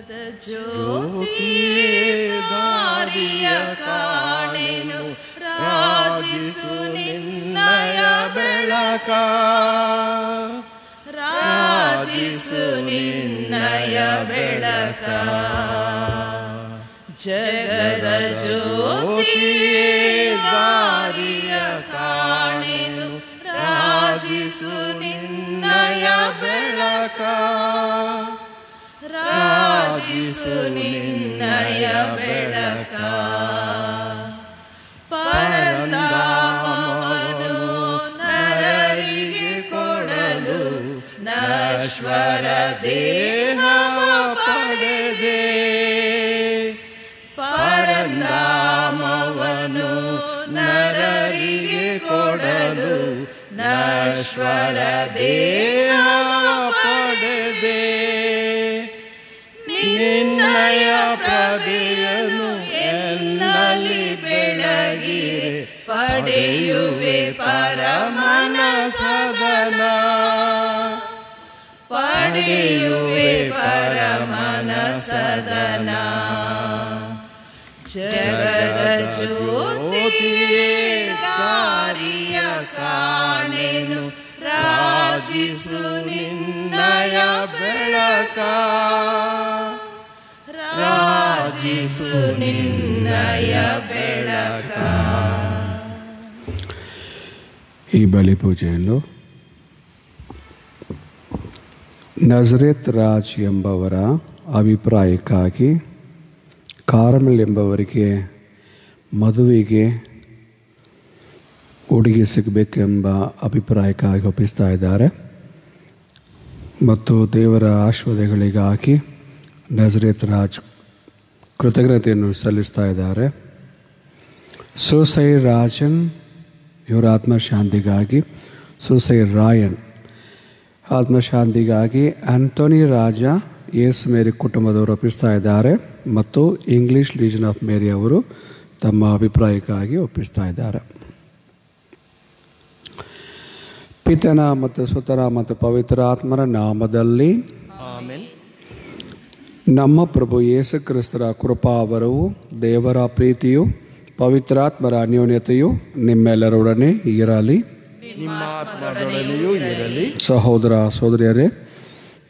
ಜಗದ ಜ್ಯೋತಿಯೇ ದಾರಿಯ ಕಾಣೆನು ರಾಜಿಸು ನಿನ್ನಯ ಬೆಳಕ ರಾಜಿಸು ನಿನ್ನಯ ಬೆಳಕ ಜಗದ ಜ್ಯೋತಿಯೇ ದಾರಿಯ ಕಾಣೆನು ರಾಜಿಸು ನಿನ್ನಯ ಬೆಳಕ ರಾಜಿಸು ನಿನ್ನಯ ಬೆಳಕ. ಪರಂದಾಮನು ನರರಿಗೆ ಕೊಡಲು ನಶ್ವರ ದೇಹವ ಪಡೆದೆ. ಪರಂದಾಮವನು ನರರಿಗೆ ಕೊಡಲು ನಶ್ವರ ದೇಹವ ಪಡೆದೆ. ಪಡೆಯುವೆ ಪರಮನ ಸದನ ಪಡೆಯುವೆ ಪರಮನ ಸದನ ಜಗದ ಜ್ಯೋತಿಯೇ ದಾರಿಯ ಕಾಣೆನು ರಾಜಿಸು ನಿನ್ನಯ ಬೆಳಕ ರಾಜಿಸು ನಿನ್ನಯ ಬೆಳಕ ಈ ಬಲಿ ಪೂಜೆಯನ್ನು ನಜರೇತ್ ರಾಜ್ ಎಂಬವರ ಅಭಿಪ್ರಾಯಕ್ಕಾಗಿ ಕಾರ್ಮೆಲ್ ಎಂಬವರಿಗೆ ಮದುವೆಗೆ ಹುಡುಗಿ ಸಿಗಬೇಕೆಂಬ ಅಭಿಪ್ರಾಯಕ್ಕಾಗಿ ಒಪ್ಪಿಸ್ತಾ ಇದ್ದಾರೆ. ಮತ್ತು ದೇವರ ಆಶ್ವದೆಗಳಿಗಾಗಿ ನಜರೇತ್ ರಾಜ್ ಕೃತಜ್ಞತೆಯನ್ನು ಸಲ್ಲಿಸ್ತಾ ಇದ್ದಾರೆ. ಸೋಸೈ ರಾಜನ್ ಇವರ ಆತ್ಮಶಾಂತಿಗಾಗಿ ಸುಸೈ ರಾಯನ್. ಆತ್ಮಶಾಂತಿಗಾಗಿ ಆಂಟೋನಿ ರಾಜ ಯೇಸು ಮೇರಿ ಕುಟುಂಬದವರು ಒಪ್ಪಿಸ್ತಾ ಇದ್ದಾರೆ ಮತ್ತು ಇಂಗ್ಲಿಷ್ ಲೀಜನ್ ಆಫ್ ಮೇರಿ ಅವರು ತಮ್ಮ ಅಭಿಪ್ರಾಯಕ್ಕಾಗಿ ಒಪ್ಪಿಸ್ತಾ ಇದ್ದಾರೆ. ಪಿತನ ಮತ್ತು ಸುತರ ಮತ್ತು ಪವಿತ್ರ ಆತ್ಮರ ನಾಮದಲ್ಲಿ ನಮ್ಮ ಪ್ರಭು ಯೇಸು ಕ್ರಿಸ್ತರ ಕೃಪಾವರವು ದೇವರ ಪ್ರೀತಿಯು ಪವಿತ್ರಾತ್ಮರ ಅನ್ಯೋನ್ಯತೆಯು ನಿಮ್ಮೆಲ್ಲರೊಡನೆ ಇರಲಿ. ಇರಲಿ. ಸಹೋದರ ಸಹೋದರಿಯರೇ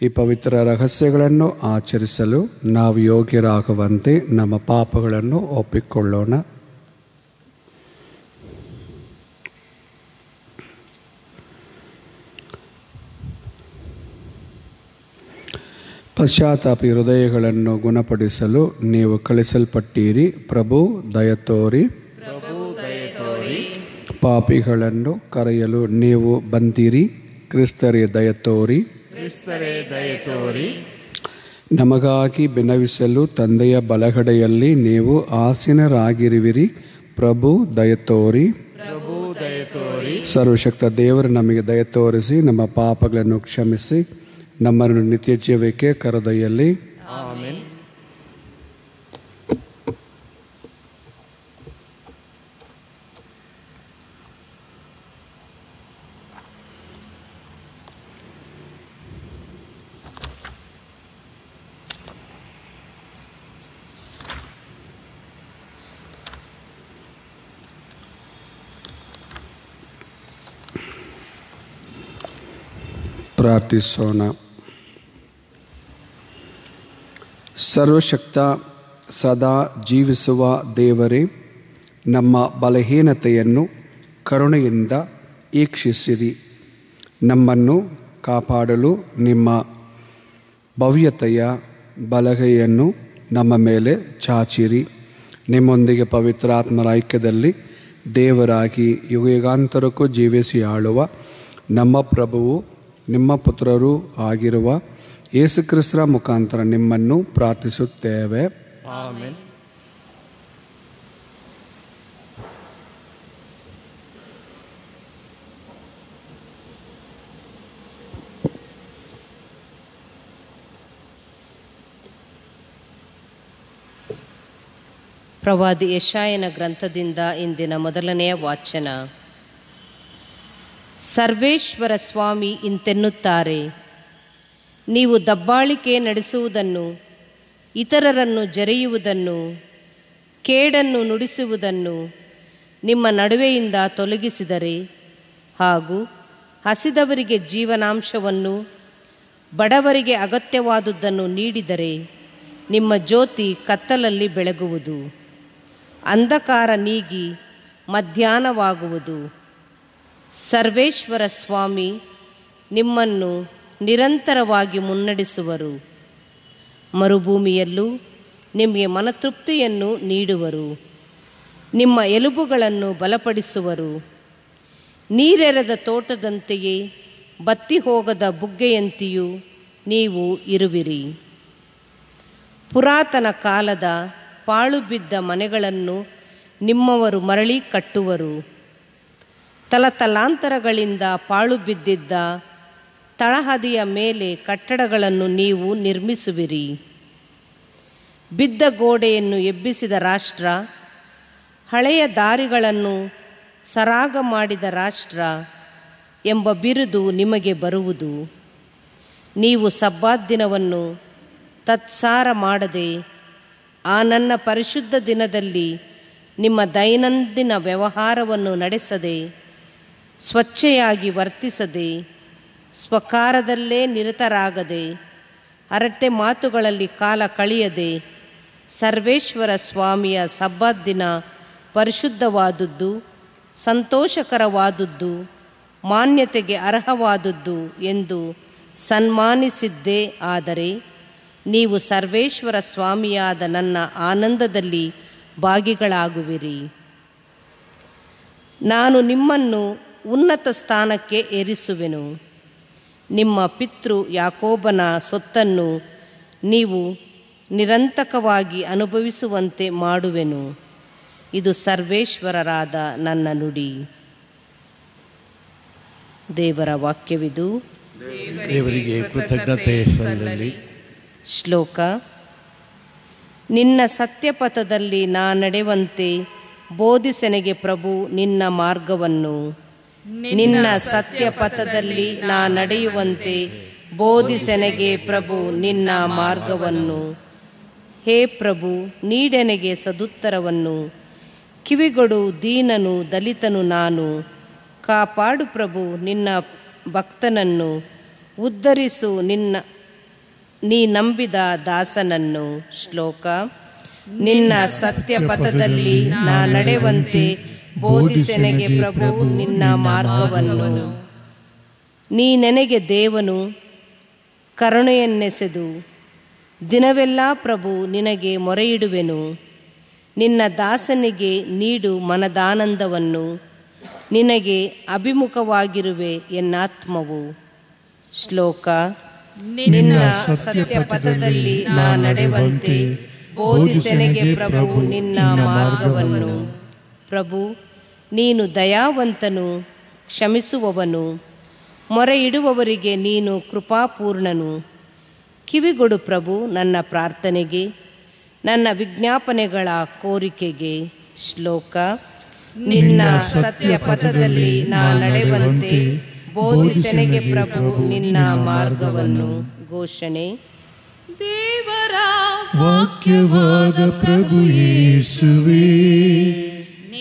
ಈ ಪವಿತ್ರ ರಹಸ್ಯಗಳನ್ನು ಆಚರಿಸಲು ನಾವು ಯೋಗ್ಯರಾಗುವಂತೆ ನಮ್ಮ ಪಾಪಗಳನ್ನು ಒಪ್ಪಿಕೊಳ್ಳೋಣ. ಪಶ್ಚಾತ್ತಾಪಿ ಹೃದಯಗಳನ್ನು ಗುಣಪಡಿಸಲು ನೀವು ಕಳಿಸಲ್ಪಟ್ಟಿರಿ. ಪ್ರಭು ದಯತೋರಿ ಪಾಪಿಗಳನ್ನು ಕರೆಯಲು ನೀವು ಬಂದಿರಿ. ಕ್ರಿಸ್ತರೇ ದಯತೋರಿ ಕ್ರಿಸ್ತರೇ ದಯತೋರಿ ನಮಗಾಗಿ ಬೆನವಿಸಲು ತಂದೆಯ ಬಲಗಡೆಯಲ್ಲಿ ನೀವು ಆಸೀನರಾಗಿರುವಿರಿ. ಪ್ರಭು ದಯತೋರಿ ಪ್ರಭು ದಯತೋರಿ ಸರ್ವಶಕ್ತ ದೇವರು ನಮಗೆ ದಯ ತೋರಿಸಿ ನಮ್ಮ ಪಾಪಗಳನ್ನು ಕ್ಷಮಿಸಿ. ನಮ್ಮನ್ನು ನಿತ್ಯ ಜೀವಕ್ಕೆ ಕರೆದೊಯ್ಯಲಿ ಪ್ರಾರ್ಥಿಸೋಣ. ಸರ್ವಶಕ್ತ ಸದಾ ಜೀವಿಸುವ ದೇವರೇ, ನಮ್ಮ ಬಲಹೀನತೆಯನ್ನು ಕರುಣೆಯಿಂದ ಈಕ್ಷಿಸಿರಿ. ನಮ್ಮನ್ನು ಕಾಪಾಡಲು ನಿಮ್ಮ ಭವ್ಯತೆಯ ಬಲಗೈಯನ್ನು ನಮ್ಮ ಮೇಲೆ ಚಾಚಿರಿ. ನಿಮ್ಮೊಂದಿಗೆ ಪವಿತ್ರಾತ್ಮರ ಐಕ್ಯದಲ್ಲಿ ದೇವರಾಗಿ ಯುಗಯುಗಾಂತರಕ್ಕೂ ಜೀವಿಸಿ ಆಳುವ ನಮ್ಮ ಪ್ರಭುವು, ನಿಮ್ಮ ಪುತ್ರರೂ ಆಗಿರುವ ಯೇಸುಕ್ರಿಸ್ತರ ಮುಖಾಂತರ ನಿಮ್ಮನ್ನು ಪ್ರಾರ್ಥಿಸುತ್ತೇವೆ. ಆಮೇಲೆ ಪ್ರವಾದಿ ಯಶಾಯನ ಗ್ರಂಥದಿಂದ ಇಂದಿನ ಮೊದಲನೆಯ ವಾಚನ. ಸರ್ವೇಶ್ವರ ಸ್ವಾಮಿ ಇಂತೆನ್ನುತ್ತಾರೆ ನೀವು ದಬ್ಬಾಳಿಕೆ ನಡೆಸುವುದನ್ನು, ಇತರರನ್ನು ಜರೆಯುವುದನ್ನು, ಕೇಡನ್ನು ನುಡಿಸುವುದನ್ನು ನಿಮ್ಮ ನಡುವೆಯಿಂದ ತೊಲಗಿಸಿದರೆ ಹಾಗೂ ಹಸಿದವರಿಗೆ ಜೀವನಾಂಶವನ್ನು, ಬಡವರಿಗೆ ಅಗತ್ಯವಾದುದನ್ನು ನೀಡಿದರೆ ನಿಮ್ಮ ಜ್ಯೋತಿ ಕತ್ತಲಲ್ಲಿ ಬೆಳಗುವುದು. ಅಂಧಕಾರ ನೀಗಿ ಮಧ್ಯಾಹ್ನವಾಗುವುದು. ಸರ್ವೇಶ್ವರ ಸ್ವಾಮಿ, ನಿಮ್ಮನ್ನು ನಿರಂತರವಾಗಿ ಮುನ್ನಡೆಸುವರು. ಮರುಭೂಮಿಯಲ್ಲೂ ನಿಮಗೆ ಮನತೃಪ್ತಿಯನ್ನು ನೀಡುವರು. ನಿಮ್ಮ ಎಲುಬುಗಳನ್ನು ಬಲಪಡಿಸುವರು. ನೀರೆರೆದ ತೋಟದಂತೆಯೇ ಬತ್ತಿ ಹೋಗದ ಬುಗ್ಗೆಯಂತೆಯೂ ನೀವು ಇರುವಿರಿ. ಪುರಾತನ ಕಾಲದ ಪಾಳು ಬಿದ್ದ ಮನೆಗಳನ್ನು ನಿಮ್ಮವರು ಮರಳಿ ಕಟ್ಟುವರು. ತಲತಲಾಂತರಗಳಿಂದ ಪಾಳು ಬಿದ್ದಿದ್ದ ತಳಹದಿಯ ಮೇಲೆ ಕಟ್ಟಡಗಳನ್ನು ನೀವು ನಿರ್ಮಿಸುವಿರಿ. ಬಿದ್ದ ಗೋಡೆಯನ್ನು ಎಬ್ಬಿಸಿದ ರಾಷ್ಟ್ರ, ಹಳೆಯ ದಾರಿಗಳನ್ನು ಸರಾಗ ಮಾಡಿದ ರಾಷ್ಟ್ರ ಎಂಬ ಬಿರುದು ನಿಮಗೆ ಬರುವುದು. ನೀವು ಸಬ್ಬಾದ್ದಿನವನ್ನು ತತ್ಸಾರ ಮಾಡದೆ, ಆ ನನ್ನ ಪರಿಶುದ್ಧ ದಿನದಲ್ಲಿ ನಿಮ್ಮ ದೈನಂದಿನ ವ್ಯವಹಾರವನ್ನು ನಡೆಸದೆ, ಸ್ವಚ್ಛೆಯಾಗಿ ವರ್ತಿಸದೆ ಸ್ವಕಾರದಲ್ಲೇ ನಿರತರಾಗದೆ ಹರಟೆ ಮಾತುಗಳಲ್ಲಿ ಕಾಲ ಕಳೆಯದೆ, ಸರ್ವೇಶ್ವರ ಸ್ವಾಮಿಯ ಸಬ್ಬತ್ ದಿನ ಪರಿಶುದ್ಧವಾದದ್ದು, ಸಂತೋಷಕರವಾದದ್ದು, ಮಾನ್ಯತೆಗೆ ಅರ್ಹವಾದದ್ದು ಎಂದು ಸನ್ಮಾನಿಸಿದ್ದೇ. ಆದರೆ ನೀವು ಸರ್ವೇಶ್ವರ ಸ್ವಾಮಿಯಾದ ನನ್ನ ಆನಂದದಲ್ಲಿ ಭಾಗಿಗಳಾಗುವಿರಿ. ನಾನು ನಿಮ್ಮನ್ನು ಉನ್ನತ ಸ್ಥಾನಕ್ಕೆ ಏರಿಸುವೆನು. ನಿಮ್ಮ ಪಿತೃ ಯಾಕೋಬನ ಸೊತ್ತನ್ನು ನೀವು ನಿರಂತಕವಾಗಿ ಅನುಭವಿಸುವಂತೆ ಮಾಡುವೆನು. ಇದು ಸರ್ವೇಶ್ವರರಾದ ನನ್ನ ನುಡಿ. ದೇವರ ವಾಕ್ಯವಿದು. ದೇವರಿಗೆ ಕೃತಜ್ಞತೆ ಸಲ್ಲಲಿ. ಶ್ಲೋಕ. ನಿನ್ನ ಸತ್ಯಪಥದಲ್ಲಿ ನಾ ನಡೆವಂತೆ ಬೋಧಿಸೆನೆಗೆ ಪ್ರಭು ನಿನ್ನ ಮಾರ್ಗವನ್ನು. ನಿನ್ನ ಸತ್ಯಪಥದಲ್ಲಿ ನಾ ನಡೆಯುವಂತೆ ಬೋಧಿಸೆನೆಗೆ ಪ್ರಭು ನಿನ್ನ ಮಾರ್ಗವನ್ನು. ಹೇ ಪ್ರಭು ನೀಡೆನೆಗೆ ಸದುತ್ತರವನ್ನು. ಕಿವಿಗೊಡು ದೀನನು ದಲಿತನು ನಾನು. ಕಾಪಾಡು ಪ್ರಭು ನಿನ್ನ ಭಕ್ತನನ್ನು. ಉದ್ಧರಿಸು ನಿನ್ನ ನೀ ನಂಬಿದ ದಾಸನನ್ನು. ಶ್ಲೋಕ ನಿನ್ನ ಸತ್ಯ ಪಥದಲ್ಲಿ ನಾ ನಡೆವಂತೆ ಬೋಧಿಸೆನೆಗೆ ಪ್ರಭು ನಿನ್ನ ಮಾರ್ಗವನ್ನು. ನೀ ನನಗೆ ದೇವನು ಕರುಣೆಯನ್ನೆಸೆದು ದಿನವೆಲ್ಲ ಪ್ರಭು ನಿನಗೆ ಮೊರೆಯಿಡುವೆನು. ನಿನ್ನ ದಾಸನಿಗೆ ನೀಡು ಮನದಾನಂದವನ್ನು. ನಿನಗೆ ಅಭಿಮುಖವಾಗಿರುವೆ ಎನ್ನಾತ್ಮವು. ಶ್ಲೋಕ ನಿನ್ನ ಸತ್ಯಪಥದಲ್ಲಿ ನಾ ನಡೆವಂತೆ ಬೋಧಿಸೆನೆಗೆ ಪ್ರಭು ನಿನ್ನ ಮಾರ್ಗವನ್ನು. ಪ್ರಭು, ನೀನು ದಯಾವಂತನು, ಕ್ಷಮಿಸುವವನು. ಮೊರೆ ಇಡುವವರಿಗೆ ನೀನು ಕೃಪಾಪೂರ್ಣನು. ಕಿವಿಗೊಡು ಪ್ರಭು ನನ್ನ ಪ್ರಾರ್ಥನೆಗೆ, ನನ್ನ ವಿಜ್ಞಾಪನೆಗಳ ಕೋರಿಕೆಗೆ. ಶ್ಲೋಕ, ನಿನ್ನ ಸತ್ಯ ಪಥದಲ್ಲಿ ನಾ ನಡೆವಂತೆ ಬೋಧಿಸನೆಗೆ ಪ್ರಭು ನಿನ್ನ ಮಾರ್ಗವನ್ನು. ಘೋಷಣೆ, ದೇವರ ವಾಕ್ಯವಾದ ಪ್ರಭು ಯೇಸುವೇ.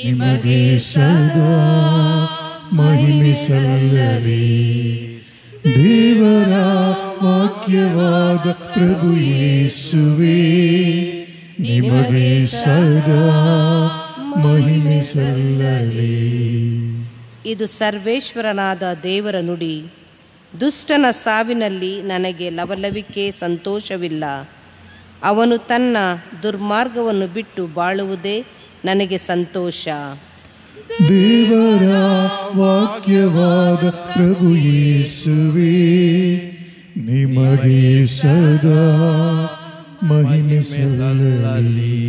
ನಿಮಗೆ ಸದಾ ಮಹಿಮೆ ಸಲ್ಲಲಿ. ದೇವರ ವಾಕ್ಯವಾದ ಪ್ರಭು ಯೇಸುವೆ, ನಿಮಗೆ ಸದಾ ಮಹಿಮೆ ಸಲ್ಲಲಿ. ಇದು ಸರ್ವೇಶ್ವರನಾದ ದೇವರ ನುಡಿ. ದುಷ್ಟನ ಸಾವಿನಲ್ಲಿ ನನಗೆ ಲವಲವಿಕೆ ಸಂತೋಷವಿಲ್ಲ. ಅವನು ತನ್ನ ದುರ್ಮಾರ್ಗವನ್ನು ಬಿಟ್ಟು ಬಾಳುವುದೇ ನನಗೆ ಸಂತೋಷ. ದೇವರ ವಾಕ್ಯವಾದ ಪ್ರಭು ಯೇಸುವೆ ನಿಮಗೆ ಸದಾ ಮಹಿಮೆ ಸಲ್ಲಲಿ.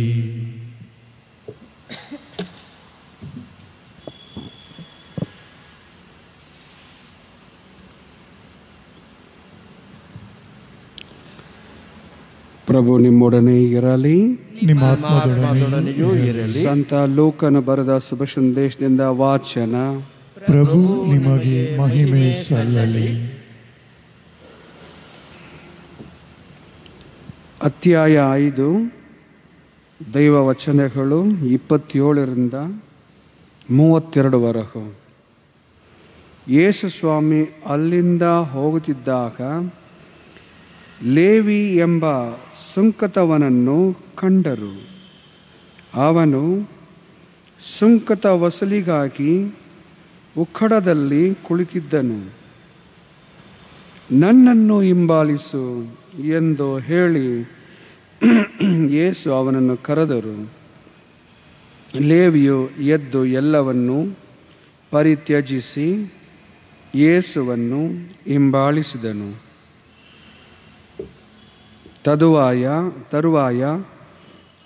ಪ್ರಭು ನಿಮ್ಮೊಡನೆ ಇರಲಿ. ನಿಮ್ಮ ಆತ್ಮದೊಡನೆ ಆತ್ಮದೊಡನೆಯೂ ಇರಲಿ. ಸಂತ ಲೋಕನ ಬರೆದ ಶುಭ ಸಂದೇಶದಿಂದ ವಾಚನ. ಪ್ರಭು ನಿಮಗೆ ಮಹಿಮೆ ಸಲ್ಲಲಿ. ಅಧ್ಯಾಯ ಐದು ದೈವ ವಚನಗಳು ಇಪ್ಪತ್ತೇಳರಿಂದ ಮೂವತ್ತೆರಡುವರೆಗೂ ಯೇಸು ಸ್ವಾಮಿ ಅಲ್ಲಿಂದ ಹೋಗುತ್ತಿದ್ದಾಗ ಲೇವಿ ಎಂಬ ಸುಂಕತವನನ್ನು ಕಂಡರು. ಅವನು ಸುಂಕತ ವಸಲಿಗಾಗಿ ಉಕ್ಕಡದಲ್ಲಿ ಕುಳಿತಿದ್ದನು. ನನ್ನನ್ನು ಹಿಂಬಾಲಿಸು ಎಂದು ಹೇಳಿ ಯೇಸು ಅವನನ್ನು ಕರೆದರು. ಲೇವಿಯು ಎದ್ದು ಎಲ್ಲವನ್ನು ಪರಿತ್ಯಜಿಸಿ ಯೇಸುವನ್ನು ಹಿಂಬಾಲಿಸಿದನು. ತದುವಾಯ, ತರುವಾಯ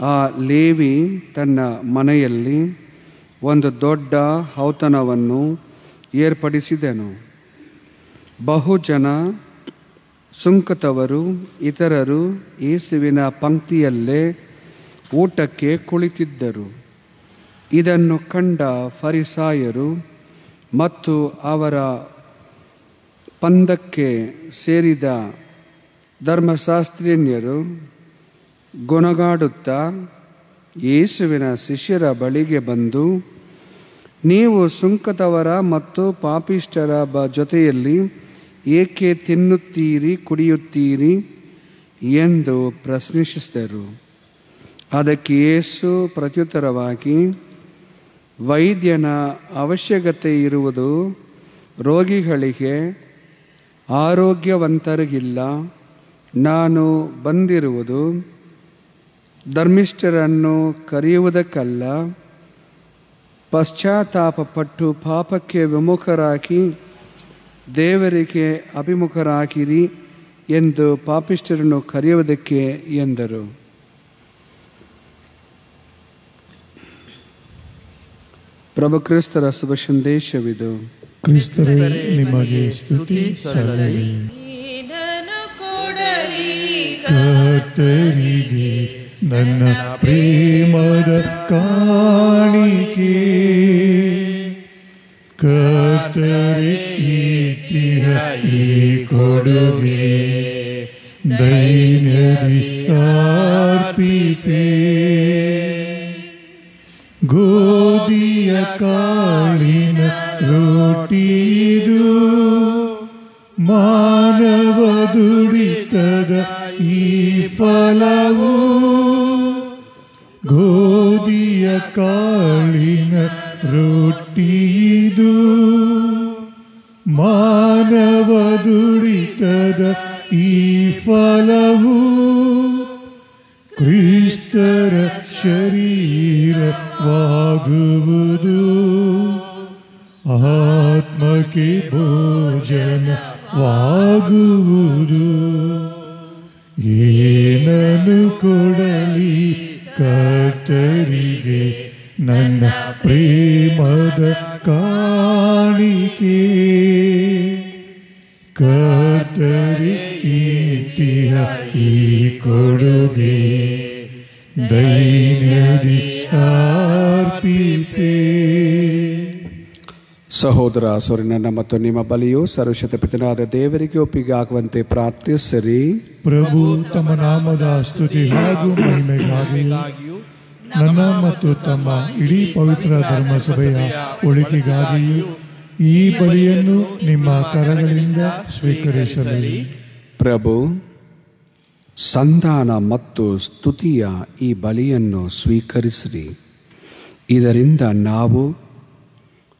ಆ ಲೇವಿ ತನ್ನ ಮನೆಯಲ್ಲಿ ಒಂದು ದೊಡ್ಡ ಔತಣವನ್ನು ಏರ್ಪಡಿಸಿದನು. ಬಹುಜನ ಸುಂಕತವರು ಇತರರು ಯೇಸುವಿನ ಪಂಕ್ತಿಯಲ್ಲೇ ಊಟಕ್ಕೆ ಕುಳಿತಿದ್ದರು. ಇದನ್ನು ಕಂಡ ಫರಿಸಾಯರು ಮತ್ತು ಅವರ ಪಂದಕ್ಕೆ ಸೇರಿದ ಧರ್ಮಶಾಸ್ತ್ರೀಯರು ಗೊಣಗಾಡುತ್ತಾ ಯೇಸುವಿನ ಶಿಷ್ಯರ ಬಳಿಗೆ ಬಂದು, ನೀವು ಸುಂಕದವರ ಮತ್ತು ಪಾಪಿಷ್ಟರ ಬ ಜೊತೆಯಲ್ಲಿ ಏಕೆ ತಿನ್ನುತ್ತೀರಿ, ಕುಡಿಯುತ್ತೀರಿ? ಎಂದು ಪ್ರಶ್ನಿಸಿದರು. ಅದಕ್ಕೆ ಯೇಸು ಪ್ರತ್ಯುತ್ತರವಾಗಿ, ವೈದ್ಯನ ಅವಶ್ಯಕತೆ ಇರುವುದು ರೋಗಿಗಳಿಗೆ ಆರೋಗ್ಯವಂತರಿಗಿಲ್ಲ. ನಾನು ಬಂದಿರುವುದು ಧರ್ಮಿಷ್ಠರನ್ನು ಕರೆಯುವುದಕ್ಕಲ್ಲ ಪಶ್ಚಾತ್ತಾಪಪಟ್ಟು ಪಾಪಕ್ಕೆ ವಿಮುಖರಾಗಿ ದೇವರಿಗೆ ಅಭಿಮುಖರಾಗಿರಿ ಎಂದು ಪಾಪಿಷ್ಠರನ್ನು ಕರೆಯುವುದಕ್ಕೆ ಎಂದರು. ಪ್ರಭು ಕ್ರಿಸ್ತರ ಶುಭ ಸಂದೇಶವಿದು. ಕ್ರಿಸ್ತರೇ ನಿಮಗೆ ಸ್ತುತಿ ಸಲ್ಲಲಿ ಕರ್ತರಿಗೆ ನನ್ನ ಪ್ರೇಮದ ಕಾಣಿಕೆ. ಕರ್ತರಿ ಇಟ್ಟಿರ ಈ ಕೊಡುಗೆ. ದೈನ್ಯದಿ ಅರ್ಪಿಪೆ ಗೋಧಿಯ ಕಾಳಿನ ರೋಟಿದು ಮಾನವ ದುಡಿತದ ಈ ಫಲವು. ಗೋಧಿಯ ಕಾಳಿನ ರೊಟ್ಟಿದು ಮಾನವ ದುಡಿತದ ಈ ಫಲವು ಕ್ರಿಸ್ತರ ಶರೀರವಾಗುವುದು. ಆತ್ಮಕ್ಕೆ ಭೋಜನವಾಗುವುದು. ಏನನ್ನು ಕೊಡಲಿ ಕರ್ತರಿಗೆ ನನ್ನ ಪ್ರೇಮದ ಕಾಣಿಕೆ. ಕರ್ತರಿ ಸಹೋದರ ನನ್ನ ಮತ್ತು ನಿಮ್ಮ ಬಲಿಯು ಸರ್ವಶತ ಪಿತನಾದ ದೇವರಿಗೆ ಒಪ್ಪಿಗೆ ಆಗುವಂತೆ ಪ್ರಾರ್ಥಿಸಿರಿ. ಪ್ರಭು ತಮ್ಮ ನಾಮದ ಸ್ತುತಿ ಹಾಗೂ ಮಹಿಮೆಗಾಗಿಯೂ ನನ್ನ ಮತ್ತು ತಮ್ಮ ಇಡೀ ಪವಿತ್ರ ಧರ್ಮಸಭೆಯ ಒಳಿತಿಗಾಗಿಯೂ ಈ ಬಲಿಯನ್ನು ನಿಮ್ಮ ಕರಗಳಿಂದ ಸ್ವೀಕರಿಸಲಿ. ಪ್ರಭು ಸಂಧಾನ ಮತ್ತು ಸ್ತುತಿಯ ಈ ಬಲಿಯನ್ನು ಸ್ವೀಕರಿಸಿರಿ. ಇದರಿಂದ ನಾವು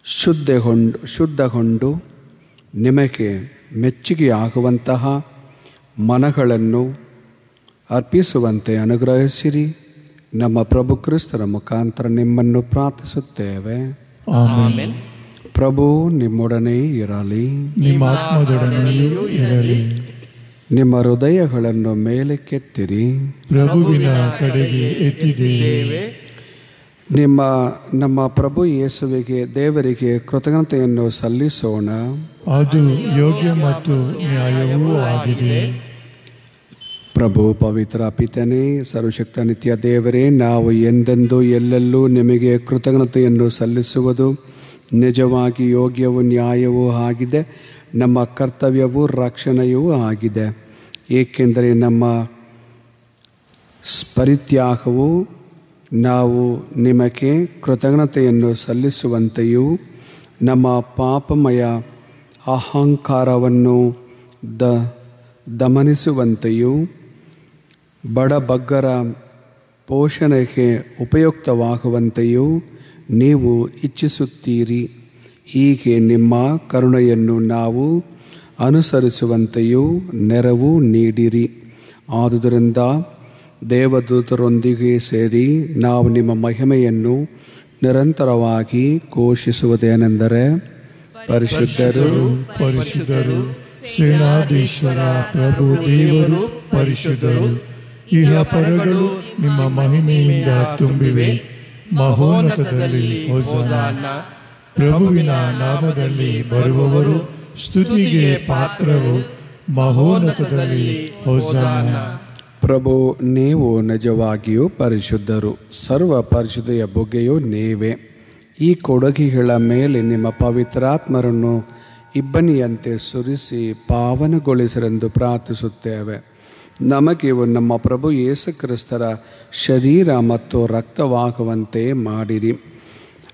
ಶುದ್ಧಗೊಂಡು ಶುದ್ಧಗೊಂಡು ನಿಮಗೆ ಮೆಚ್ಚುಗೆಯಾಗುವಂತಹ ಮನಗಳನ್ನು ಅರ್ಪಿಸುವಂತೆ ಅನುಗ್ರಹಿಸಿರಿ. ನಮ್ಮ ಪ್ರಭು ಕ್ರಿಸ್ತರ ಮುಖಾಂತರ ನಿಮ್ಮನ್ನು ಪ್ರಾರ್ಥಿಸುತ್ತೇವೆ. ಪ್ರಭು ನಿಮ್ಮೊಡನೆ ಇರಲಿ. ಇರಲಿ. ನಿಮ್ಮ ಹೃದಯಗಳನ್ನು ಮೇಲಕ್ಕೆತ್ತಿರಿ ಪ್ರಭುವಿನ ಕಡೆಗೆ ಎತ್ತಿದ್ದೇವೆ. ನಿಮ್ಮ ನಮ್ಮ ಪ್ರಭು ಯೇಸುವಿಗೆ ದೇವರಿಗೆ ಕೃತಜ್ಞತೆಯನ್ನು ಸಲ್ಲಿಸೋಣ. ಅದು ಯೋಗ್ಯ ಮತ್ತು ನ್ಯಾಯವೂ ಆಗಿದೆ. ಪ್ರಭು ಪವಿತ್ರ ಪಿತನೇ ಸರ್ವಶಕ್ತ ನಿತ್ಯ ದೇವರೇ ನಾವು ಎಂದೆಂದೂ ಎಲ್ಲೆಲ್ಲೂ ನಿಮಗೆ ಕೃತಜ್ಞತೆಯನ್ನು ಸಲ್ಲಿಸುವುದು ನಿಜವಾಗಿ ಯೋಗ್ಯವು ನ್ಯಾಯವೂ ಆಗಿದೆ. ನಮ್ಮ ಕರ್ತವ್ಯವೂ ರಕ್ಷಣೆಯೂ ಆಗಿದೆ. ಏಕೆಂದರೆ ನಮ್ಮ ಪರಿತ್ಯಾಗವು ನಾವು ನಿಮಗೆ ಕೃತಜ್ಞತೆಯನ್ನು ಸಲ್ಲಿಸುವಂತೆಯೂ ನಮ್ಮ ಪಾಪಮಯ ಅಹಂಕಾರವನ್ನು ದ ದಮನಿಸುವಂತೆಯೂ ಬಡಬಗ್ಗರ ಪೋಷಣೆಗೆ ಉಪಯುಕ್ತವಾಗುವಂತೆಯೂ ನೀವು ಇಚ್ಛಿಸುತ್ತೀರಿ. ಹೀಗೆ ನಿಮ್ಮ ಕರುಣೆಯನ್ನು ನಾವು ಅನುಸರಿಸುವಂತೆಯೂ ನೆರವು ನೀಡಿರಿ. ಆದುದರಿಂದ ದೇವದೂತರೊಂದಿಗೆ ಸೇರಿ ನಾವು ನಿಮ್ಮ ಮಹಿಮೆಯನ್ನು ನಿರಂತರವಾಗಿ ಘೋಷಿಸುವುದೇನೆಂದರೆ ಪರಿಶುದ್ಧರು ಪರಿಶುದ್ಧರು, ಸೇನಾಧೀಶ್ವರ, ಪ್ರಭು, ದೇವರು, ಪರಿಶುದ್ಧರು. ಇಹ ಪರಗಳು ನಿಮ್ಮ ಮಹಿಮೆಯಿಂದ ತುಂಬಿವೆ. ಮಹೋನ್ನತದಲ್ಲಿ ಹೊಸದಾನ. ಪ್ರಭುವಿನ ನಾಮದಲ್ಲಿ ಬರುವವರು ಸ್ತುತಿಗೆ ಪಾತ್ರರು. ಮಹೋನ್ನತದಲ್ಲಿ ಹೊಸನ ಪ್ರಭು, ನೀವು ನಿಜವಾಗಿಯೂ ಪರಿಶುದ್ಧರು. ಸರ್ವ ಪರಿಶುದ್ಧೆಯ ಬುಗೆಯೂ ನೀವೇ. ಈ ಕೊಡಗಿಗಳ ಮೇಲೆ ನಿಮ್ಮ ಪವಿತ್ರಾತ್ಮರನ್ನು ಇಬ್ಬನಿಯಂತೆ ಸುರಿಸಿ ಪಾವನಗೊಳಿಸರೆಂದು ಪ್ರಾರ್ಥಿಸುತ್ತೇವೆ. ನಮಗಿವು ನಮ್ಮ ಪ್ರಭು ಯೇಸು ಕ್ರಿಸ್ತರ ಶರೀರ ಮತ್ತು ರಕ್ತವಾಗುವಂತೆ ಮಾಡಿರಿ.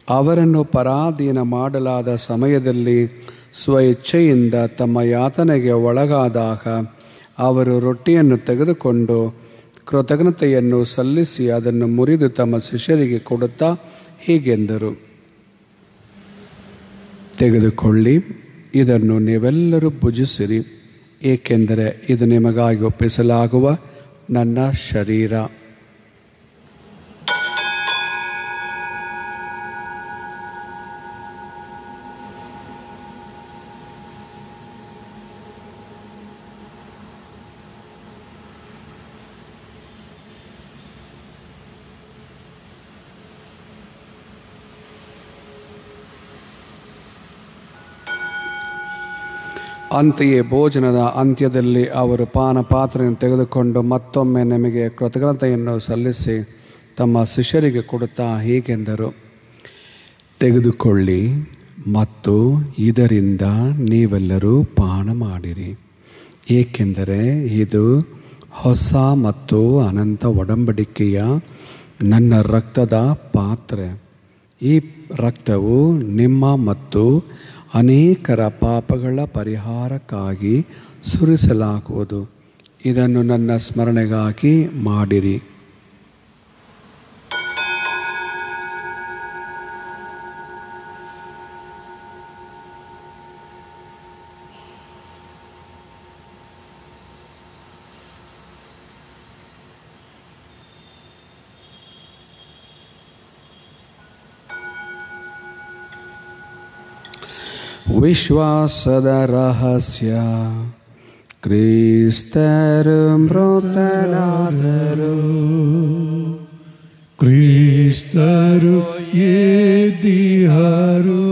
ಅವರನ್ನು ಪರಾಧೀನ ಮಾಡಲಾದ ಸಮಯದಲ್ಲಿ ಸ್ವಇಚ್ಛೆಯಿಂದ ತಮ್ಮ ಯಾತನೆಗೆ ಒಳಗಾದಾಗ ಅವರು ರೊಟ್ಟಿಯನ್ನು ತೆಗೆದುಕೊಂಡು ಕೃತಜ್ಞತೆಯನ್ನು ಸಲ್ಲಿಸಿ ಅದನ್ನು ಮುರಿದು ತಮ್ಮ ಶಿಷ್ಯರಿಗೆ ಕೊಡುತ್ತಾ ಹೀಗೆಂದರು. ತೆಗೆದುಕೊಳ್ಳಿ, ಇದನ್ನು ನೀವೆಲ್ಲರೂ ಭುಜಿಸಿರಿ, ಏಕೆಂದರೆ ಇದು ನಿಮಗಾಗಿ ಒಪ್ಪಿಸಲಾಗುವ ನನ್ನ ಶರೀರ. ಅಂತೆಯೇ ಭೋಜನದ ಅಂತ್ಯದಲ್ಲಿ ಅವರು ಪಾನಪಾತ್ರೆಯನ್ನು ತೆಗೆದುಕೊಂಡು ಮತ್ತೊಮ್ಮೆ ನಿಮಗೆ ಕೃತಜ್ಞತೆಯನ್ನು ಸಲ್ಲಿಸಿ ತಮ್ಮ ಶಿಷ್ಯರಿಗೆ ಕೊಡುತ್ತಾ ಹೀಗೆಂದರು. ತೆಗೆದುಕೊಳ್ಳಿ ಮತ್ತು ಇದರಿಂದ ನೀವೆಲ್ಲರೂ ಪಾನ ಮಾಡಿರಿ. ಏಕೆಂದರೆ ಇದು ಹೊಸ ಮತ್ತು ಅನಂತ ಒಡಂಬಡಿಕೆಯ ನನ್ನ ರಕ್ತದ ಪಾತ್ರೆ. ಈ ರಕ್ತವು ನಿಮ್ಮ ಮತ್ತು ಅನೇಕರ ಪಾಪಗಳ ಪರಿಹಾರಕ್ಕಾಗಿ ಸುರಿಸಲಾಗುವುದು. ಇದನ್ನು ನನ್ನ ಸ್ಮರಣೆಗಾಗಿ ಮಾಡಿರಿ. ವಿಶ್ವಾಸದ ರಹಸ್ಯ ಕ್ರಿಸ್ತರು ಮೃತರಾದರು ಕ್ರಿಸ್ತರು ಎದ್ದಿಹರು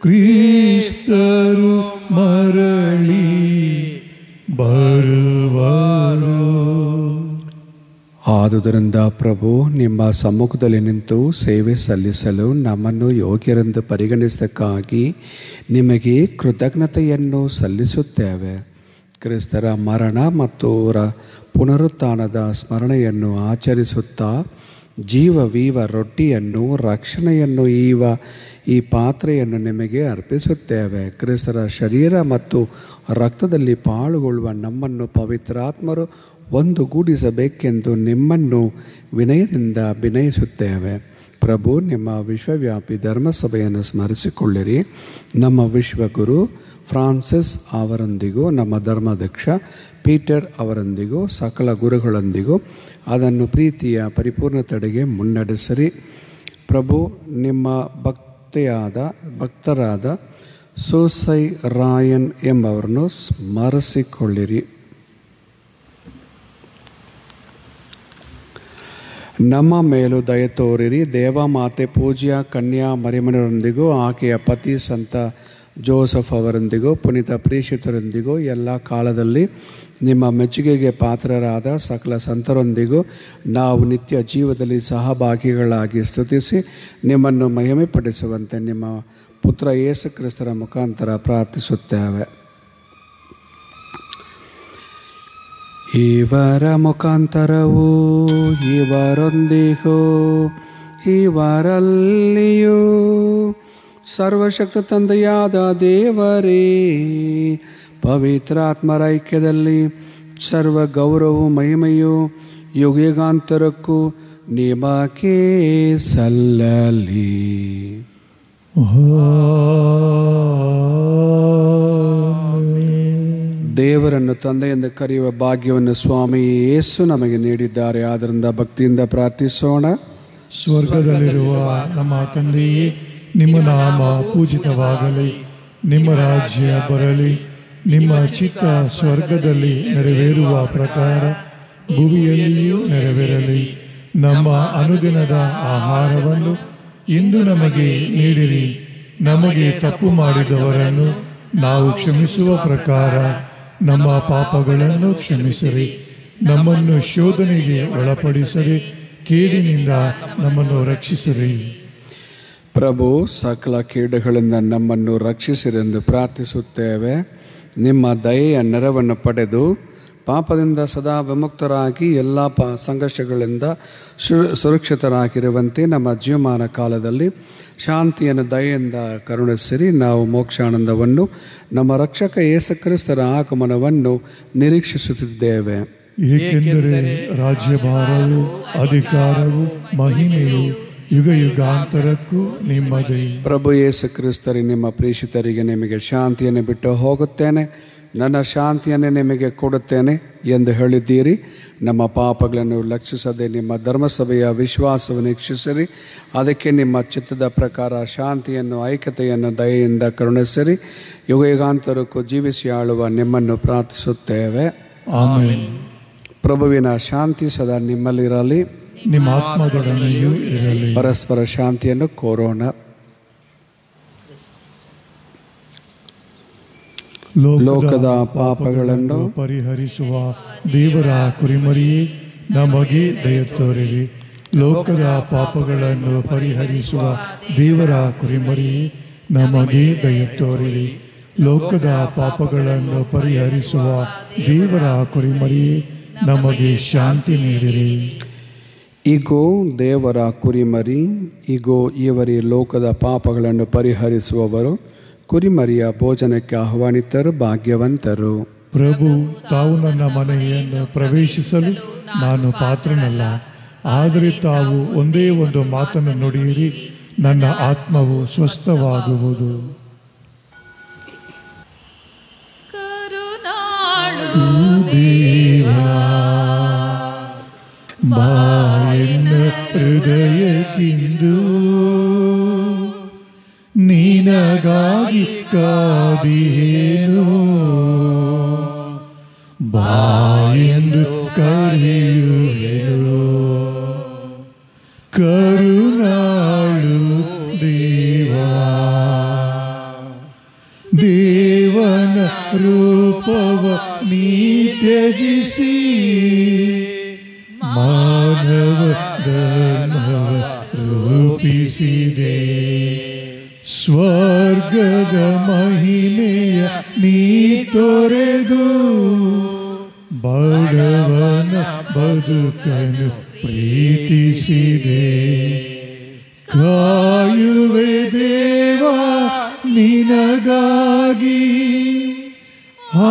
ಕ್ರಿಸ್ತರು ಮರಳಿ ಬರುವರು ಆದುದರಿಂದ ಪ್ರಭು, ನಿಮ್ಮ ಸಮ್ಮುಖದಲ್ಲಿ ನಿಂತು ಸೇವೆ ಸಲ್ಲಿಸಲು ನಮ್ಮನ್ನು ಯೋಗ್ಯರೆಂದು ಪರಿಗಣಿಸಿದ್ದಕ್ಕಾಗಿ ನಿಮಗೆ ಕೃತಜ್ಞತೆಯನ್ನು ಸಲ್ಲಿಸುತ್ತೇವೆ. ಕ್ರಿಸ್ತರ ಮರಣ ಮತ್ತು ರ ಪುನರುತ್ಥಾನದ ಸ್ಮರಣೆಯನ್ನು ಆಚರಿಸುತ್ತಾ ಜೀವವೀವ ರೊಟ್ಟಿಯನ್ನು, ರಕ್ಷಣೆಯನ್ನು, ಈವ ಈ ಪಾತ್ರೆಯನ್ನು ನಿಮಗೆ ಅರ್ಪಿಸುತ್ತೇವೆ. ಕ್ರಿಸ್ತರ ಶರೀರ ಮತ್ತು ರಕ್ತದಲ್ಲಿ ಪಾಳುಗೊಳ್ಳುವ ನಮ್ಮನ್ನು ಪವಿತ್ರಾತ್ಮರು ಒಂದುಗೂಡಿಸಬೇಕೆಂದು ನಿಮ್ಮನ್ನು ವಿನಯದಿಂದ ವಿನಯಿಸುತ್ತೇವೆ. ಪ್ರಭು, ನಿಮ್ಮ ವಿಶ್ವವ್ಯಾಪಿ ಧರ್ಮಸಭೆಯನ್ನು ಸ್ಮರಿಸಿಕೊಳ್ಳಿರಿ. ನಮ್ಮ ವಿಶ್ವಗುರು ಫ್ರಾನ್ಸಿಸ್ ಅವರೊಂದಿಗೂ, ನಮ್ಮ ಧರ್ಮಾಧ್ಯಕ್ಷ ಪೀಟರ್ ಅವರೊಂದಿಗೂ, ಸಕಲ ಗುರುಗಳೊಂದಿಗೂ ಅದನ್ನು ಪ್ರೀತಿಯ ಪರಿಪೂರ್ಣತೆಡೆಗೆ ಮುನ್ನಡೆಸಿರಿ. ಪ್ರಭು, ನಿಮ್ಮ ಭಕ್ತೆಯಾದ, ಭಕ್ತರಾದ ಸೋಸೈ ರಾಯನ್ ಎಂಬವರನ್ನು ಸ್ಮರಿಸಿಕೊಳ್ಳಿರಿ. ನಮ್ಮ ಮೇಲೂ ತೋರಿರಿ. ದೇವಮಾತೆ ಪೂಜ್ಯ ಕನ್ಯಾ ಮರಿಮನರೊಂದಿಗೂ ಆಕೆಯ ಪತಿ ಸಂತ ಜೋಸಫ್ ಅವರೊಂದಿಗೂ, ಪುನೀತ ಪ್ರೀಷಿತರೊಂದಿಗೂ ಎಲ್ಲ ಕಾಲದಲ್ಲಿ ನಿಮ್ಮ ಮೆಚ್ಚುಗೆಗೆ ಪಾತ್ರರಾದ ಸಕಲ ಸಂತರೊಂದಿಗೂ ನಾವು ನಿತ್ಯ ಜೀವದಲ್ಲಿ ಸಹಭಾಗಿಗಳಾಗಿ ಸ್ತುತಿಸಿ ನಿಮ್ಮನ್ನು ಮಹಿಮೆಪಡಿಸುವಂತೆ ನಿಮ್ಮ ಪುತ್ರ ಯೇಸು ಕ್ರಿಸ್ತರ ಮುಖಾಂತರ ಪ್ರಾರ್ಥಿಸುತ್ತೇವೆ. ಇವರ ಮುಖಾಂತರವೂ ಇವರೊಂದಿಗೂ, ಇವರಲ್ಲಿಯೂ ಸರ್ವಶಕ್ತ ತಂದೆಯಾದ ದೇವರೇ ಪವಿತ್ರಾತ್ಮರ ಐಕ್ಯದಲ್ಲಿ ಸರ್ವ ಗೌರವ ಮಹಿಮೆಯು ಯುಗಯುಗಾಂತರಕ್ಕೂ ನಿಮಕೇ ಸಲ್ಲಲಿ. ದೇವರನ್ನು, ತಂದೆಯಿಂದ ಕರೆಯುವ ಭಾಗ್ಯವನ್ನು ಸ್ವಾಮಿ ಯೇಸು ನಮಗೆ ನೀಡಿದ್ದಾರೆ. ಆದ್ದರಿಂದ ಭಕ್ತಿಯಿಂದ ಪ್ರಾರ್ಥಿಸೋಣ. ಸ್ವರ್ಗದಲ್ಲಿರುವ ನಮ್ಮ ತಂದೆಯೇ ನಿಮ್ಮ ನಾಮ ಪೂಜಿತವಾಗಲಿ. ನಿಮ್ಮ ರಾಜ್ಯ ಬರಲಿ. ನಿಮ್ಮ ಚಿತ್ತ ಸ್ವರ್ಗದಲ್ಲಿ ನೆರವೇರುವ ಪ್ರಕಾರ ಭುವಿಯಲ್ಲಿಯೂ ನೆರವೇರಲಿ. ನಮ್ಮ ಅನುದಿನದ ಆಹಾರವನ್ನು ಇಂದು ನಮಗೆ ನೀಡಿರಿ. ನಮಗೆ ತಪ್ಪು ಮಾಡಿದವರನ್ನು ನಾವು ಕ್ಷಮಿಸುವ ಪ್ರಕಾರ ನಮ್ಮ ಪಾಪಗಳನ್ನು ಕ್ಷಮಿಸಿರಿ, ನಮ್ಮನ್ನು ಶೋಧನೆಗೆ ಒಳಪಡಿಸಿರಿ ಕೇಡಿನಿಂದ ನಮ್ಮನ್ನು ರಕ್ಷಿಸಿರಿ. ಪ್ರಭು, ಸಕಲ ಕೀಡುಗಳಿಂದ ನಮ್ಮನ್ನು ರಕ್ಷಿಸಿರೆಂದು ಪ್ರಾರ್ಥಿಸುತ್ತೇವೆ. ನಿಮ್ಮ ದಯೆಯ ನೆರವನ್ನು ಪಡೆದು ಪಾಪದಿಂದ ಸದಾ ವಿಮುಕ್ತರಾಗಿ ಎಲ್ಲ ಪ ಸಂಘರ್ಷಗಳಿಂದ ಸು- ಸುರಕ್ಷಿತರಾಗಿರುವಂತೆ ನಮ್ಮ ಜೀವಮಾನ ಕಾಲದಲ್ಲಿ ಶಾಂತಿಯನ್ನು ದಯೆಯಿಂದ ಕರುಣಿಸಿರಿ. ನಾವು ಮೋಕ್ಷಾನಂದವನ್ನು ನಮ್ಮ ರಕ್ಷಕ ಯೇಸುಕ್ರಿಸ್ತರ ಆಗಮನವನ್ನು ನಿರೀಕ್ಷಿಸುತ್ತಿದ್ದೇವೆ. ಏಕೆಂದರೆ ರಾಜ್ಯಭಾರವು ಅಧಿಕಾರವು ಮಹಿಮೆಯು ಯುಗ ಯುಗಾಂತರಕ್ಕೂ ನಿಮ್ಮದೇ. ಪ್ರಭು ಯೇಸು ಕ್ರಿಸ್ತರಿ ನಿಮ್ಮ ಪ್ರೇಷಿತರಿಗೆ ನಿಮಗೆ ಶಾಂತಿಯನ್ನು ಬಿಟ್ಟು ಹೋಗುತ್ತೇನೆ. ನನ್ನ ಶಾಂತಿಯನ್ನು ನಿಮಗೆ ಕೊಡುತ್ತೇನೆ ಎಂದು ಹೇಳಿದ್ದೀರಿ. ನಮ್ಮ ಪಾಪಗಳನ್ನು ಲಕ್ಷಿಸದೆ ನಿಮ್ಮ ಧರ್ಮಸಭೆಯ ವಿಶ್ವಾಸವನ್ನು ಇಚ್ಛಿಸಿರಿ ಅದಕ್ಕೆ ನಿಮ್ಮ ಚಿತ್ತದ ಪ್ರಕಾರ ಶಾಂತಿಯನ್ನು ಐಕ್ಯತೆಯನ್ನು ದಯೆಯಿಂದ ಕರುಣಿಸಿರಿ. ಯುಗ ಯುಗಾಂತರಕ್ಕೂ ಜೀವಿಸಿ ಆಳುವ ನಿಮ್ಮನ್ನು ಪ್ರಾರ್ಥಿಸುತ್ತೇವೆ. ಪ್ರಭುವಿನ ಶಾಂತಿ ಸದಾ ನಿಮ್ಮಲ್ಲಿರಲಿ. ನಿಮ್ಮ ಪರಸ್ಪರ ಶಾಂತಿಯನ್ನು ಕೋರೋಣ. ಲೋಕದ ಪಾಪಗಳನ್ನು ಪರಿಹರಿಸುವ ದೇವರ ಕುರಿಮರಿಯೇ ನಮಗೆ ದಯ ತೋರಿರಿ. ಲೋಕದ ಪಾಪಗಳನ್ನು ಪರಿಹರಿಸುವ ದೇವರ ಕುರಿಮರಿಯೇ ನಮಗೆ ದಯ ತೋರಿರಿ. ಲೋಕದ ಪಾಪಗಳನ್ನು ಪರಿಹರಿಸುವ ದೇವರ ಕುರಿಮರಿಯೇ ನಮಗೆ ಶಾಂತಿ ನೀಡಿರಿ. ಇಗೋ ದೇವರ ಕುರಿಮರಿ ಇಗೋ ಇವರಿ ಲೋಕದ ಪಾಪಗಳನ್ನು ಪರಿಹರಿಸುವವರು. ಕುರಿಮರಿಯ ಭೋಜನಕ್ಕೆ ಆಹ್ವಾನಿತರು ಭಾಗ್ಯವಂತರು. ಪ್ರಭು ತಾವು ನನ್ನ ಮನೆಯನ್ನು ಪ್ರವೇಶಿಸಲು ನಾನು ಪಾತ್ರನಲ್ಲ. ಆದರೆ ತಾವು ಒಂದೇ ಒಂದು ಮಾತನ್ನು ನುಡಿಯಿರಿ ನನ್ನ ಆತ್ಮವು ಸ್ವಸ್ಥವಾಗುವುದು. ಹೃದಯ ಕಿಂದೂ ಹೃದಯಕ್ಕಿಂದು ನಿನಗಾಗಿ ಕಾದಿಯೇನು? ಬಾಯೆಂದು ಕರೆಯುವೆನು. ಕರುಣಾಳು ದೇವಾ. ದೇವನ ರೂಪವ ನೀ ತ್ಯಜಿಸಿ ಪ್ರೀತಿಸಿದೆ ಕಾಯುವೆ ದೇವಾ ನಿನಗಾಗಿ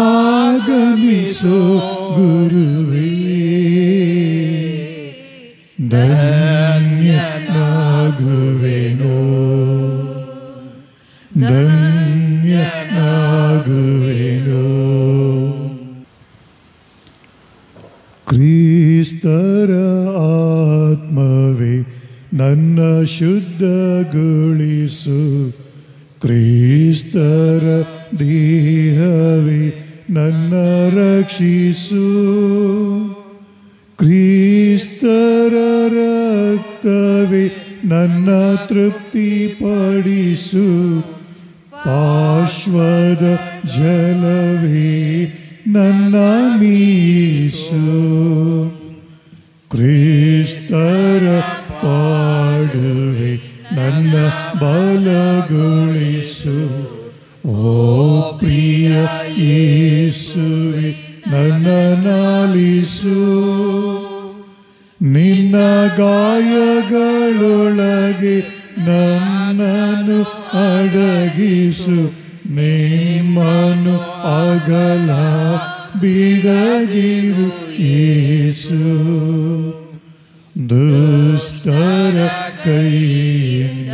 ಆಗಮಿಸೋ ಗುರುವೇ ಧನ್ಯನಾಗುವೆನೋ ಧನ್ಯನಾಗುವೆನೋ ಕ್ರಿಸ್ತರ ಆತ್ಮವೇ ನನ್ನ ಶುದ್ಧಗೊಳಿಸು. ಕ್ರಿಸ್ತರ ದೇಹವೇ ನನ್ನ ರಕ್ಷಿಸು. ಕ್ರಿಸ್ತರ ರಕ್ತವೇ ನನ್ನ ತೃಪ್ತಿಪಡಿಸು. ಪಾರ್ಶ್ವದ ಜಲವೇ ನನ್ನ ಮೀಸು. ಕ್ರಿಸ್ತರ ಪಾಡುವೆ ನನ್ನ ಬಲಗೊಳಿಸು. ಓ ಪ್ರಿಯ ಯೇಸುವೆ ನನ್ನ ನಾಲಿಸು. ನಿನ್ನ ಗಾಯಗಳೊಳಗೆ ನನ್ನನ್ನು ಅಡಗಿಸು. ಬಿಡದಿರು ಯೇಸು ದುಸ್ತರ ಕೈಯಿಂದ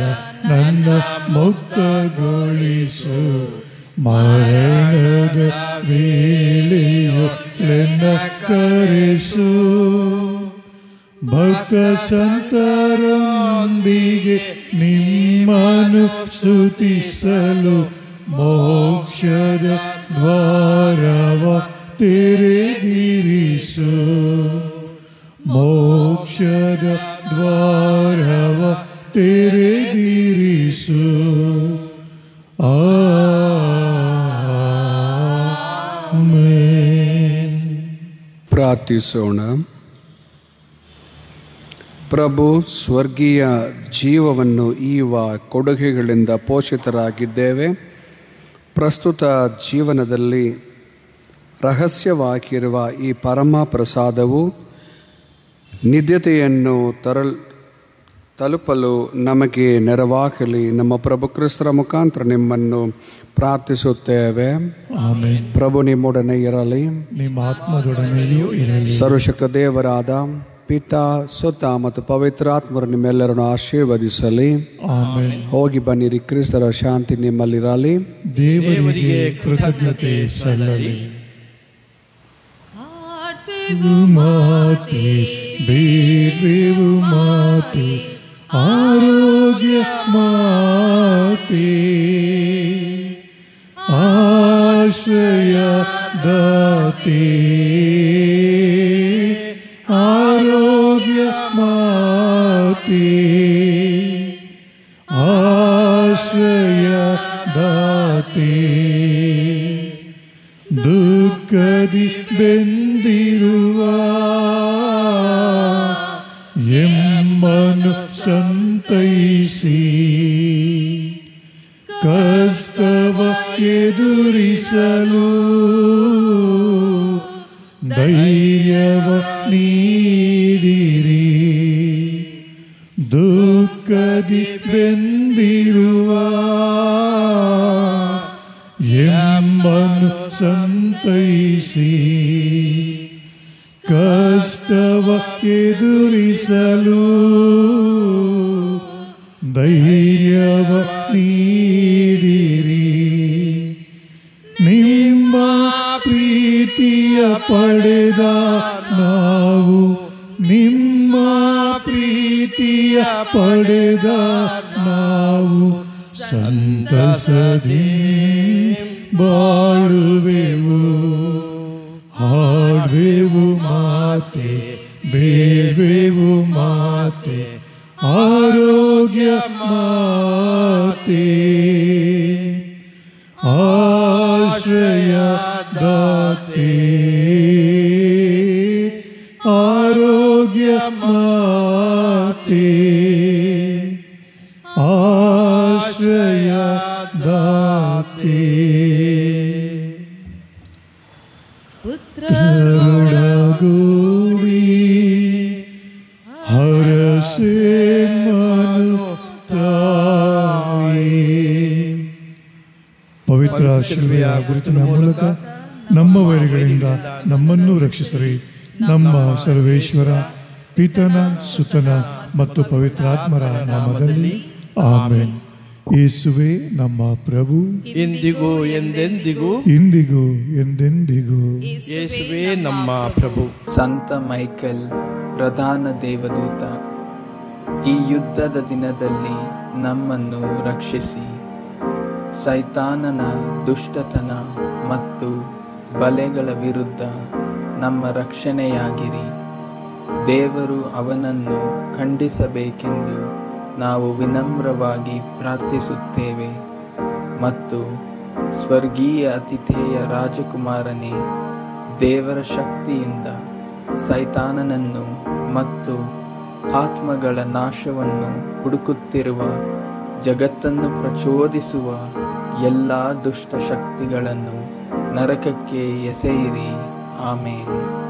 ನನ್ನ ಮುಕ್ತಗೊಳಿಸು ಮರಣದ ವೇಳೆಯು ನನ್ನ ಕರೆಸು ಭಕ್ತ ಸಂತರೊಂದಿಗೆ ನಿಮ್ಮನು ಸ್ತುತಿಸಲು ಮೋಕ್ಷದ ದ್ವಾರವ ತೆರೆದಿರಿಸು ಮೋಕ್ಷದ ದ್ವಾರವ ತೆರೆದಿರಿಸು ಆಮೆನ್. ಪ್ರಾರ್ಥಿಸೋಣ ಪ್ರಭು ಸ್ವರ್ಗೀಯ ಜೀವವನ್ನು ಈವ ಕೊಡುಗೆಗಳಿಂದ ಪೋಷಿತರಾಗಿದ್ದೇವೆ ಪ್ರಸ್ತುತ ಜೀವನದಲ್ಲಿ ರಹಸ್ಯವಾಗಿರುವ ಈ ಪರಮ ಪ್ರಸಾದವು ನಿದ್ಯತೆಯನ್ನು ತರಲ್ ತಲುಪಲು ನಮಗೆ ನೆರವಾಗಲಿ. ನಮ್ಮ ಪ್ರಭು ಕ್ರಿಸ್ತರ ಮುಖಾಂತರ ನಿಮ್ಮನ್ನು ಪ್ರಾರ್ಥಿಸುತ್ತೇವೆ. ಪ್ರಭು ನಿಮ್ಮೊಡನೆ ಇರಲಿ. ನಿಮ್ಮ ಆತ್ಮದೊಡನೆಯೂ ಇರಲಿ. ಸರ್ವಶಕ್ತ ದೇವರಾದ ಪಿತಾ ಸುತ ಮತ್ತು ಪವಿತ್ರಾತ್ಮರು ನಿಮ್ಮೆಲ್ಲರನ್ನು ಆಶೀರ್ವದಿಸಲಿ. ಹೋಗಿ ಬನ್ನಿರಿ ಕ್ರಿಸ್ತರ ಶಾಂತಿ ನಿಮ್ಮಲ್ಲಿರಲಿ. ದೇವರಿಗೆ ಕೃತಜ್ಞತೆ ಸಲ್ಲಲಿ. विवुमाते विवुमाते आरोग्य माते। आश्रय दते आरोग्य माते। आश्रय दते। दू ದುಃಖದಿ ಬೆಂದಿರುವ ಎಮ್ಮನು ಸಂತೈಸಿ. ಕಸ್ತವ ಎದುರಿಸಲು ಧೈರ್ಯವ ನೀಡಿರಿ. ದುಃಖದಿ ಬೆಂದಿರುವ ಸಂತೈಸಿ ಕಷ್ಟವ ಎದುರಿಸಲು ಧೈರ್ಯವ ನೀಡಿರಿ. ನಿಮ್ಮ ಪ್ರೀತಿಯ ಪಡೆದ ನಾವು ನಿಮ್ಮ ಪ್ರೀತಿಯ ಪಡೆದ ನಾವು ಸಂತಸದಿ ಬಾಳುವೆವು. ಶಿಲ್ವೆಯ ಗುರುತಿನ ಮೂಲಕ ನಮ್ಮ ವೈರಿಗಳಿಂದ ನಮ್ಮನ್ನು ರಕ್ಷಿಸಿರಿ. ನಮ್ಮ ಸರ್ವೇಶ್ವರ ಪಿತನ ಸುತನ ಮತ್ತು ಪವಿತ್ರಾತ್ಮರ ನಾಮದಲ್ಲಿ ಆಮೇನ್. ಯೇಸುವೆ ನಮ್ಮ ಪ್ರಭು. ಇಂದಿಗೂ ಎಂದೆಂದಿಗೂ ಇಂದಿಗೂ ಎಂದೆಂದಿಗೂ. ಯೇಸುವೇ ನಮ್ಮ ಪ್ರಭು. ಸಂತ ಮೈಕಲ್ ಪ್ರಧಾನ ದೇವದೂತ ಈ ಯುದ್ಧದ ದಿನದಲ್ಲಿ ನಮ್ಮನ್ನು ರಕ್ಷಿಸಿ. ಸೈತಾನನ ದುಷ್ಟತನ ಮತ್ತು ಬಲೆಗಳ ವಿರುದ್ಧ ನಮ್ಮ ರಕ್ಷಣೆಯಾಗಿರಿ. ದೇವರು ಅವನನ್ನು ಖಂಡಿಸಬೇಕೆಂದು ನಾವು ವಿನಮ್ರವಾಗಿ ಪ್ರಾರ್ಥಿಸುತ್ತೇವೆ ಮತ್ತು ಸ್ವರ್ಗೀಯ ಅತಿಥೇಯ ರಾಜಕುಮಾರನೇ, ದೇವರ ಶಕ್ತಿಯಿಂದ ಸೈತಾನನನ್ನು ಮತ್ತು ಆತ್ಮಗಳ ನಾಶವನ್ನು ಹುಡುಕುತ್ತಿರುವ ಜಗತ್ತನ್ನು ಪ್ರಚೋದಿಸುವ ಎಲ್ಲ ದುಷ್ಟ ಶಕ್ತಿಗಳನ್ನು ನರಕಕ್ಕೆ ಎಸೆಯಿರಿ. ಆಮೇನ್.